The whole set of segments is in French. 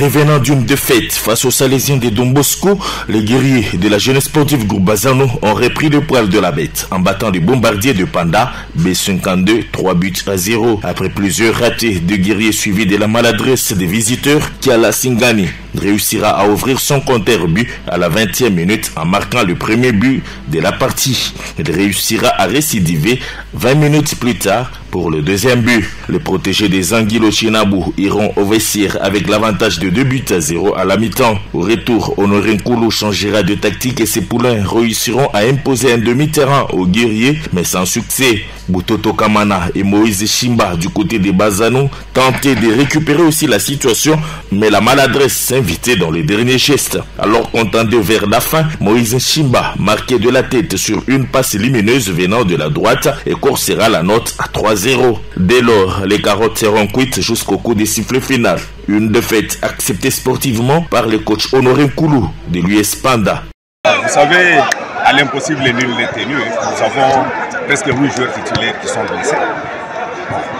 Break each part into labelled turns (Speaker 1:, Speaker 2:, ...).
Speaker 1: Revenant d'une défaite face aux Salésiens de Don Bosco, les guerriers de la jeunesse sportive groupe Bazano ont repris le poil de la bête en battant les bombardiers de Panda B52 3 buts à 0 après plusieurs ratés de guerriers suivis de la maladresse des visiteurs qui à la Singani réussira à ouvrir son compteur but à la 20e minute en marquant le premier but de la partie. Il réussira à récidiver 20 minutes plus tard pour le deuxième but. Les protégés des Anguillo Chinabu iront au vestiaire avec l'avantage de 2 buts à 0 à la mi-temps. Au retour, Honoré changera de tactique et ses poulains réussiront à imposer un demi-terrain aux guerriers, mais sans succès. Butoto Kamana et Moïse Shimba du côté des Bazano tentaient de récupérer aussi la situation, mais la maladresse s'invitait dans les derniers gestes. Alors qu'on tendait vers la fin, Moïse Shimba marquait de la tête sur une passe lumineuse venant de la droite et corsera la note à 3-0. Dès lors, les carottes seront cuites jusqu'au coup des sifflets final. Une défaite acceptée sportivement par le coach Honoré Koulou de l'US Panda.
Speaker 2: Vous savez, à l'impossible, nul n'est tenu. Nous avons presque 8 joueurs titulaires qui sont blessés.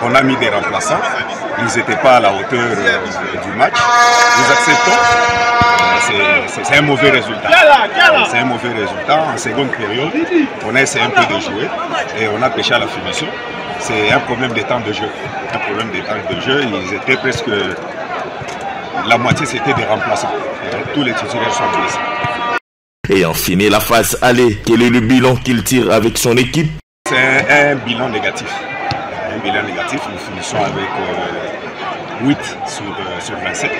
Speaker 2: On a mis des remplaçants. Ils n'étaient pas à la hauteur euh, du match. Nous acceptons. Euh, c'est un mauvais résultat. C'est un mauvais résultat. En seconde période, on a essayé un peu de jouer et on a pêché à la finition. C'est un problème des temps de jeu. Un problème des temps de jeu. Ils étaient presque. La moitié, c'était des remplaçants. Tous les titulaires sont blessés.
Speaker 1: Et en fini la phase aller, quel est le bilan qu'il tire avec son équipe?
Speaker 2: C'est un, bilan négatif. Un bilan négatif, nous finissons avec 8 sur, euh, sur 27.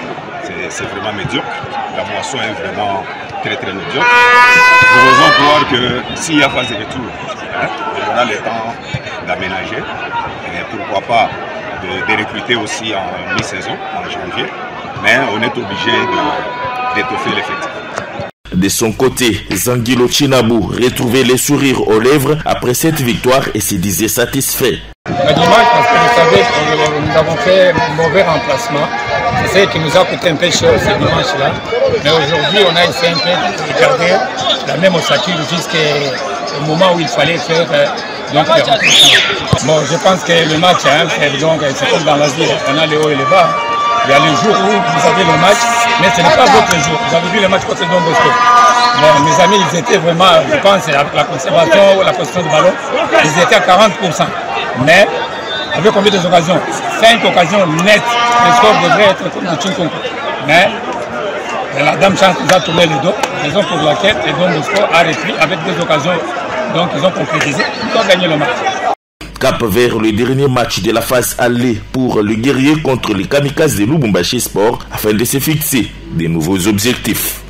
Speaker 2: C'est vraiment médiocre. La moisson est vraiment très très médiocre. Nous osons croire que s'il y a phase de retour, hein, on aura le temps d'aménager. Et pourquoi pas de, de recruter aussi en mi-saison, en janvier. Mais on est obligé d'étoffer l'effectif.
Speaker 1: De son côté, Zangilo Chinabu retrouvait les sourires aux lèvres après cette victoire et se disait satisfait.
Speaker 3: Du mal parce que vous savez, nous avons fait un mauvais remplacement. C'est ce qui nous a coûté un peu cher ce dimanche-là. Mais aujourd'hui, on a essayé un peu de garder la même ossature jusqu'au moment où il fallait faire euh, donc. Bon, je pense que le match fait, donc c'est comme dans la vie, on a les hauts et les bas. Il y a les jours où vous avez le match, mais ce n'est pas votre jour. Vous avez vu le match contre Don Bosco. Bon, mes amis, ils étaient vraiment, je pense, la, la conservation, la position du ballon, ils étaient à 40%. Mais, avec combien d'occasions 5 occasions nettes, le score devrait être comme le Chinkonko. Mais, la dame chance nous a tourné le dos, raison pour laquelle Don Bosco a repris avec deux occasions. Donc, ils ont concrétisé, ils ont gagné le match.
Speaker 1: Cap vers le dernier match de la phase aller pour le guerrier contre les kamikazes de Lubumbashi Sport afin de se fixer de nouveaux objectifs.